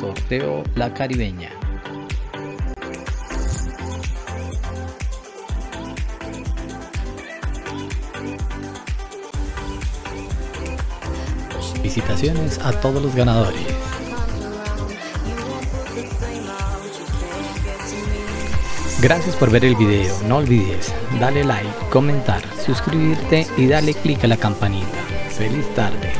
sorteo La Caribeña. Felicitaciones a todos los ganadores. Gracias por ver el video, no olvides darle like, comentar, suscribirte y darle click a la campanita. Feliz tarde.